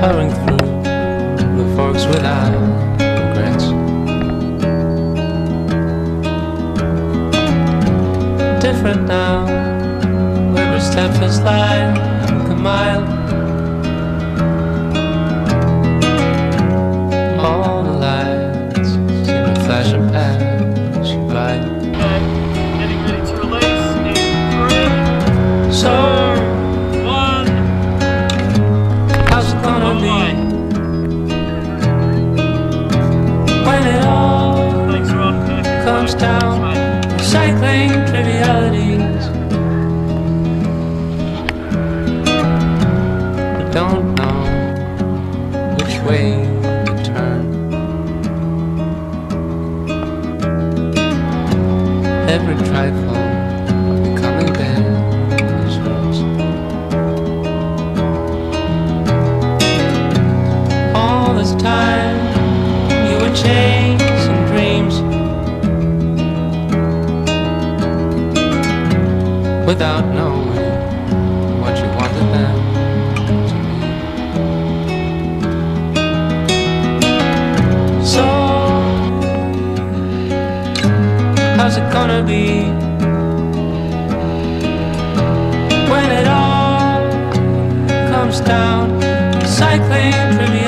tearing through the forks without regrets. Different now, every step is like a mile. cycling trivial.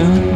too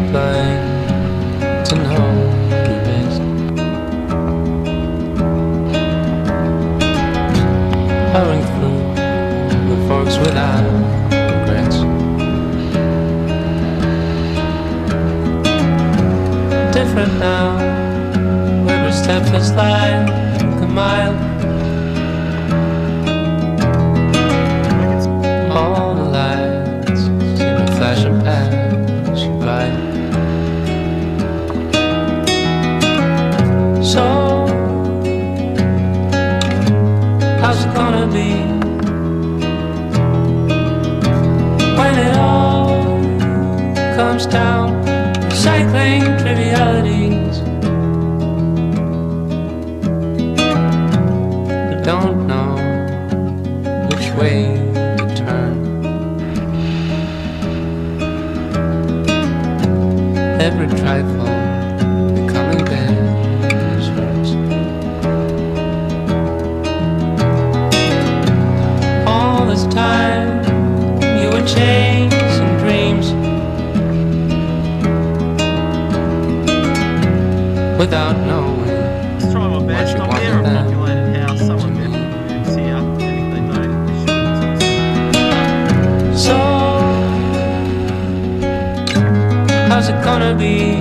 every trifle becoming dangerous. All this time you were chasing dreams without knowing. be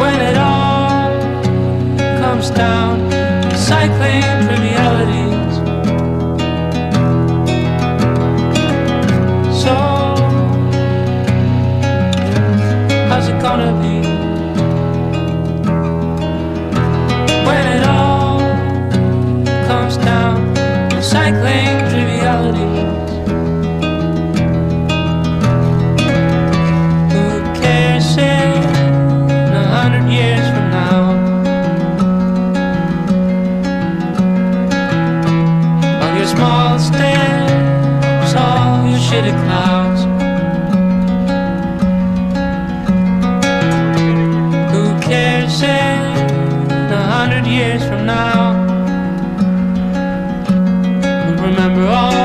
When it all comes down Cycling hundred years from now. We'll remember all.